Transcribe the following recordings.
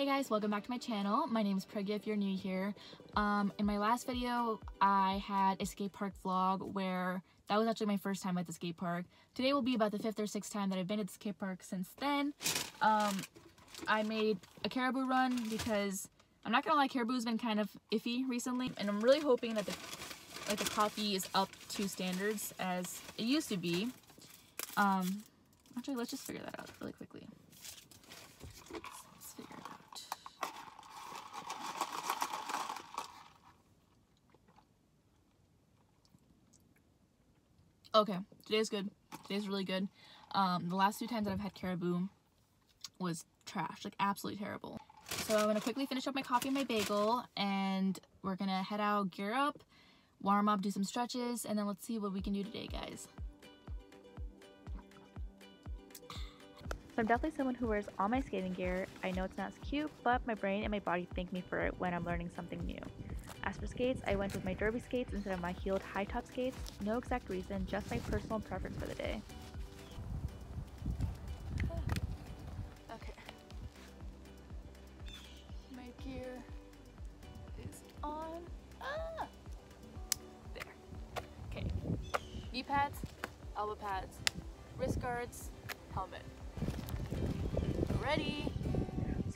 Hey guys, welcome back to my channel. My name is Pragya if you're new here. Um, in my last video, I had a skate park vlog where that was actually my first time at the skate park. Today will be about the fifth or sixth time that I've been at the skate park since then. Um, I made a caribou run because I'm not gonna lie, caribou's been kind of iffy recently and I'm really hoping that the like the coffee is up to standards as it used to be. Um, actually, let's just figure that out really quickly. Okay, today's good. Today's really good. Um, the last two times that I've had caribou was trash, like absolutely terrible. So I'm gonna quickly finish up my coffee and my bagel and we're gonna head out, gear up, warm up, do some stretches, and then let's see what we can do today, guys. So I'm definitely someone who wears all my skating gear. I know it's not as cute, but my brain and my body thank me for it when I'm learning something new. For skates, I went with my derby skates instead of my heeled high top skates. No exact reason, just my personal preference for the day. Okay. My gear is on. Ah! There. Okay. Knee pads, elbow pads, wrist guards, helmet. Ready?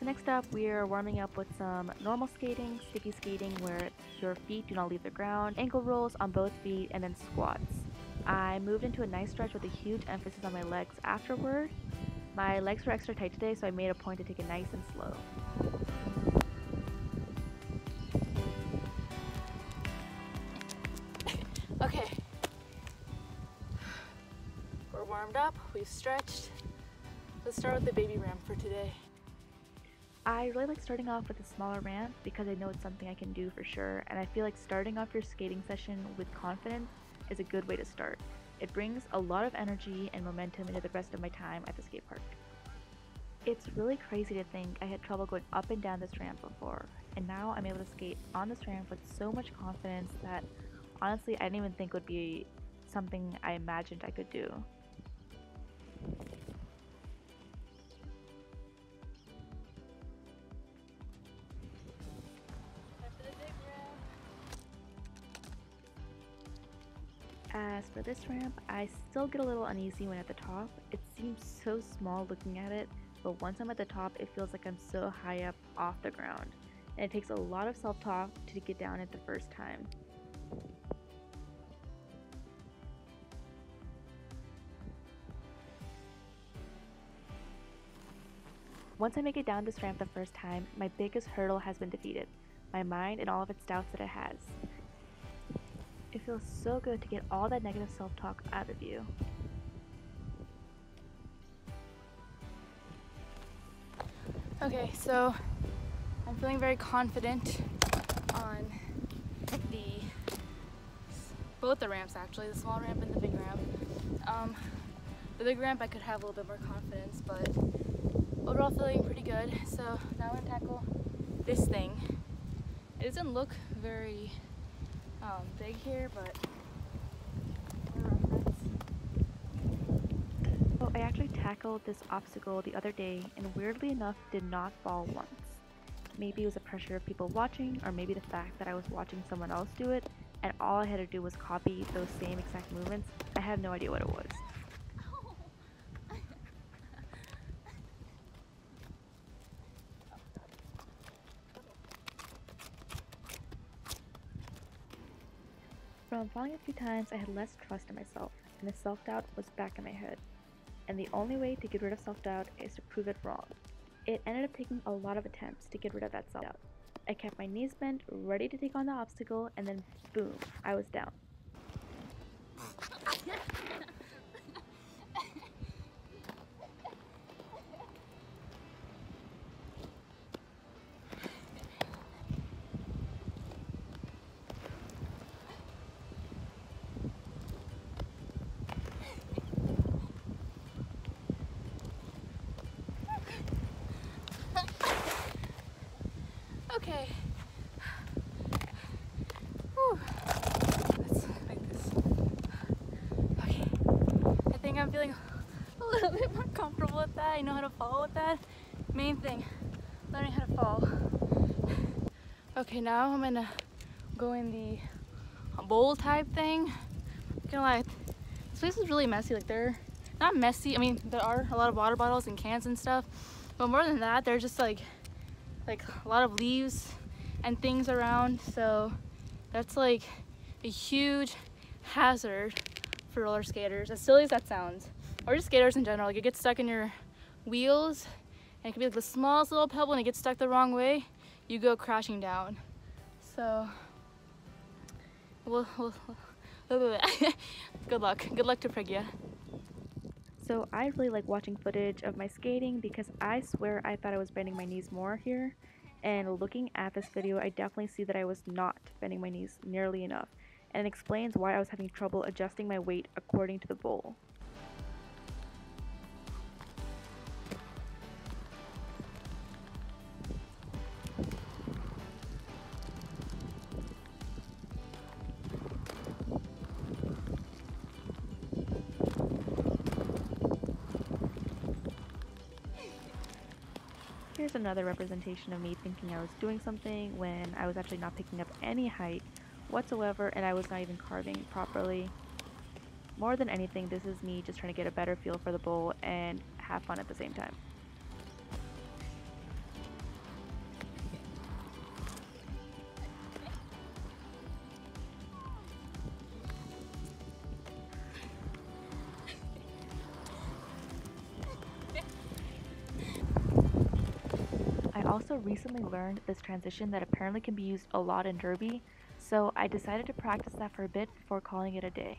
Next up, we are warming up with some normal skating, sticky skating where your feet do not leave the ground, ankle rolls on both feet, and then squats. I moved into a nice stretch with a huge emphasis on my legs afterward. My legs were extra tight today, so I made a point to take it nice and slow. okay. We're warmed up, we've stretched. Let's start with the baby ramp for today. I really like starting off with a smaller ramp because I know it's something I can do for sure, and I feel like starting off your skating session with confidence is a good way to start. It brings a lot of energy and momentum into the rest of my time at the skate park. It's really crazy to think I had trouble going up and down this ramp before, and now I'm able to skate on this ramp with so much confidence that honestly I didn't even think would be something I imagined I could do. As for this ramp, I still get a little uneasy when at the top. It seems so small looking at it, but once I'm at the top, it feels like I'm so high up off the ground. And it takes a lot of self-talk to get down it the first time. Once I make it down this ramp the first time, my biggest hurdle has been defeated. My mind and all of its doubts that it has. It feels so good to get all that negative self-talk out of you. Okay, so I'm feeling very confident on the both the ramps actually, the small ramp and the big ramp. Um, the big ramp I could have a little bit more confidence, but overall feeling pretty good. So now I'm gonna tackle this thing. It doesn't look very um, big here, but I actually tackled this obstacle the other day and weirdly enough did not fall once. Maybe it was the pressure of people watching or maybe the fact that I was watching someone else do it and all I had to do was copy those same exact movements. I have no idea what it was. From falling a few times, I had less trust in myself, and the self-doubt was back in my head. And the only way to get rid of self-doubt is to prove it wrong. It ended up taking a lot of attempts to get rid of that self-doubt. I kept my knees bent, ready to take on the obstacle, and then boom, I was down. Okay. Whew. Let's make this. Okay. I think I'm feeling a little bit more comfortable with that. I know how to fall with that. Main thing, learning how to fall. Okay, now I'm gonna go in the bowl type thing. I'm gonna lie, this place is really messy. Like they're not messy. I mean, there are a lot of water bottles and cans and stuff, but more than that, there's just like like a lot of leaves and things around. So that's like a huge hazard for roller skaters, as silly as that sounds, or just skaters in general. Like it gets stuck in your wheels, and it can be like the smallest little pebble, and it gets stuck the wrong way, you go crashing down. So, we'll, we'll, good luck. Good luck to Pragya. So I really like watching footage of my skating because I swear I thought I was bending my knees more here. And looking at this video, I definitely see that I was not bending my knees nearly enough. And it explains why I was having trouble adjusting my weight according to the bowl. Another representation of me thinking I was doing something when I was actually not picking up any height whatsoever and I was not even carving properly. More than anything, this is me just trying to get a better feel for the bowl and have fun at the same time. Also recently learned this transition that apparently can be used a lot in derby, so I decided to practice that for a bit before calling it a day.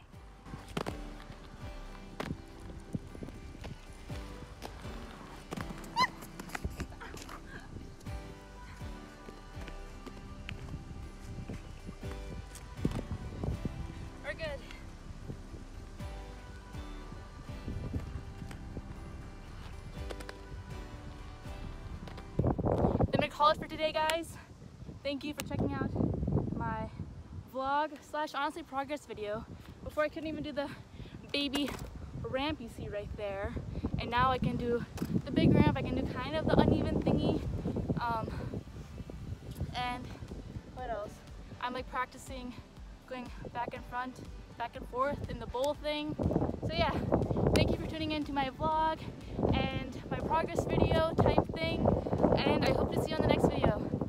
Call it for today, guys. Thank you for checking out my vlog slash honestly progress video. Before I couldn't even do the baby ramp you see right there. And now I can do the big ramp. I can do kind of the uneven thingy. Um, and what else? I'm like practicing going back and front, back and forth in the bowl thing. So yeah, thank you for tuning in to my vlog and my progress video type thing. And I hope to see you on the next video.